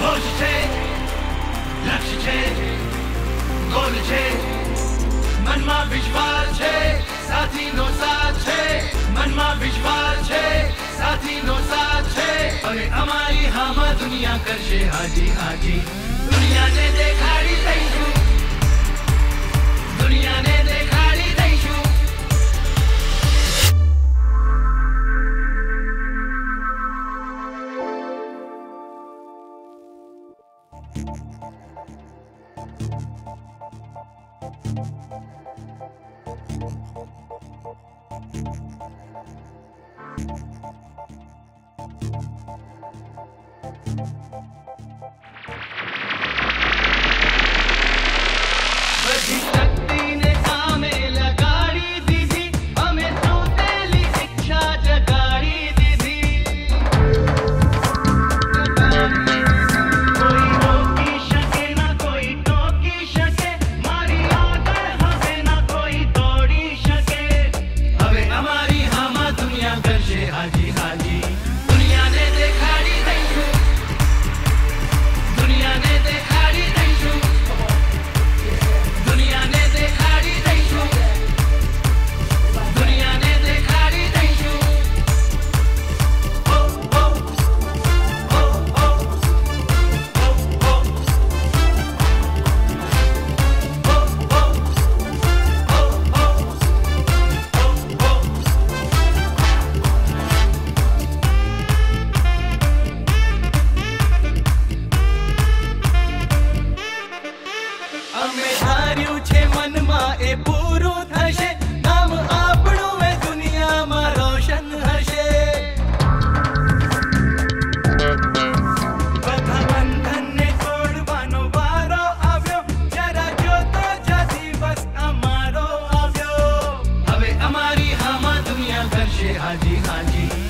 હોશ છે લક્ષ્ય છે ગોલ છે મનમાં વિશ્વાસ છે સાથીનો સાથ છે મનમાં વિશ્વાસ છે સાથીનો સાથ છે હવે અમારી હામાં દુનિયા કરશે હાજી હાજી દુનિયાને દેખાડી દઈશું Thank ધાર્યું છે મનમાં એ પૂરું થશે. નામ આપણું એ દુનિયામાં રોશન હશે. બધા બંધનને તોડવાનો વારો આવ્યો. જરા જોતો જ દિવસ અમારો આવ્યો. હવે અમારી હામાં દુનિયા કરશે હાજી હાજી.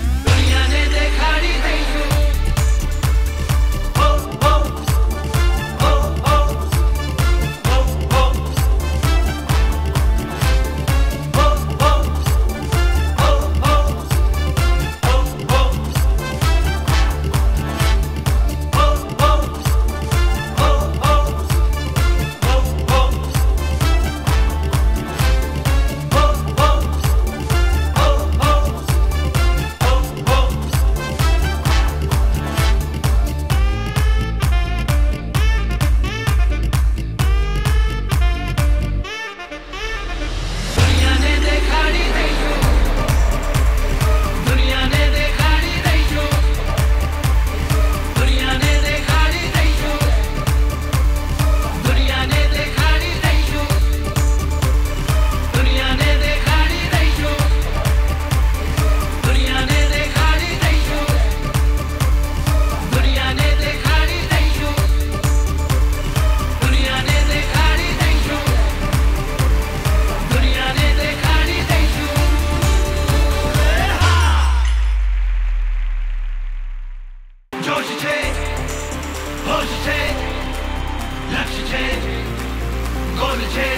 ગોલ છે?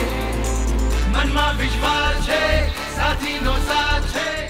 મનમાં વિશ્વાસ છે સાથીનો સાથ